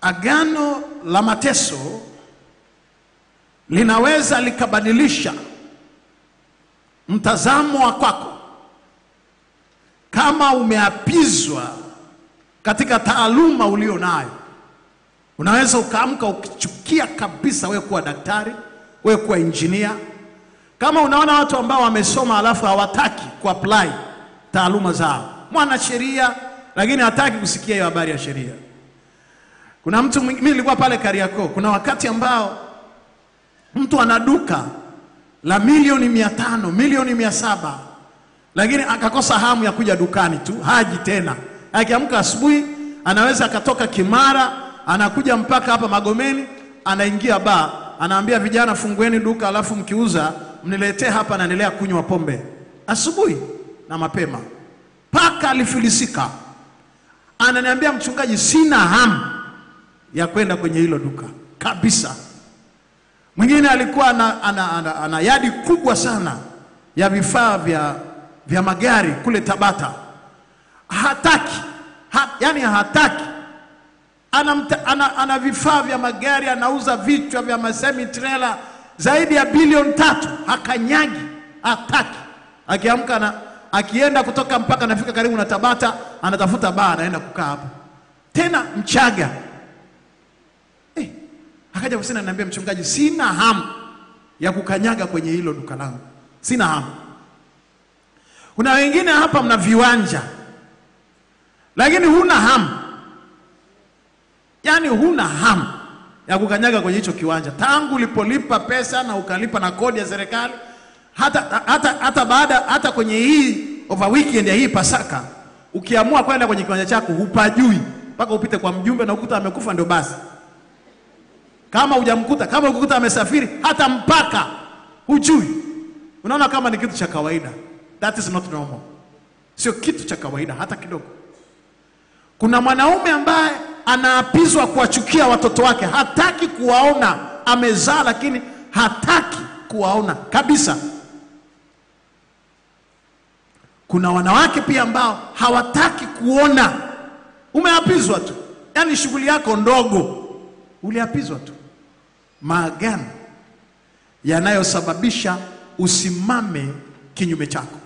Agano la mateso linaweza likabadilisha mtazamo wa kwako kama umeapizwa katika taaluma ulio nayo. Unaweza ukaamka ukichukia kabisa wewe kuwa daktari, wewe kuwa injinia. Kama unaona watu ambao wamesoma alafu hawataki kuapply taaluma zao, mwana sheria lakini hataki kusikia hiyo habari ya sheria. Kuna mtu mimi nilikuwa pale Kariakoo, kuna wakati ambao mtu ana duka la milioni mia tano milioni mia saba lakini akakosa hamu ya kuja dukani tu, haji tena. Akiamka asubuhi, anaweza akatoka Kimara, anakuja mpaka hapa Magomeni, anaingia baa, anaambia vijana, fungueni duka, alafu mkiuza mniletee hapa, naendelea kunywa pombe asubuhi na mapema, paka alifilisika. Ananiambia mchungaji, sina hamu ya kwenda kwenye hilo duka. Kabisa. Mwingine alikuwa ana, ana, ana, ana yadi kubwa sana ya vifaa vya, vya magari kule Tabata, hataki ha, yani hataki. Ana, ana, ana vifaa vya magari anauza vichwa vya masemi trailer zaidi ya bilioni tatu, hakanyagi, hataki. Akiamka na akienda kutoka mpaka anafika karibu na Tabata, anatafuta baa, anaenda kukaa hapo. Tena Mchaga akaja Hussein ananiambia mchungaji, sina hamu ya kukanyaga kwenye hilo duka langu, sina hamu. Kuna wengine hapa mna viwanja lakini huna hamu, yaani huna hamu ya kukanyaga kwenye hicho kiwanja. Tangu ulipolipa pesa na ukalipa na kodi ya serikali, hata, hata, hata baada hata kwenye hii over weekend ya hii Pasaka, ukiamua kwenda kwenye kiwanja chako hupajui. Mpaka upite kwa mjumbe na ukuta amekufa, ndio basi kama hujamkuta, kama ukikuta amesafiri, hata mpaka hujui. Unaona kama ni kitu cha kawaida. That is not normal, sio kitu cha kawaida hata kidogo. Kuna mwanaume ambaye anaapizwa kuwachukia watoto wake, hataki kuwaona. Amezaa lakini hataki kuwaona kabisa. Kuna wanawake pia ambao hawataki kuona. Umeapizwa tu, yaani shughuli yako ndogo, uliapizwa tu. Maagano yanayosababisha usimame kinyume chako.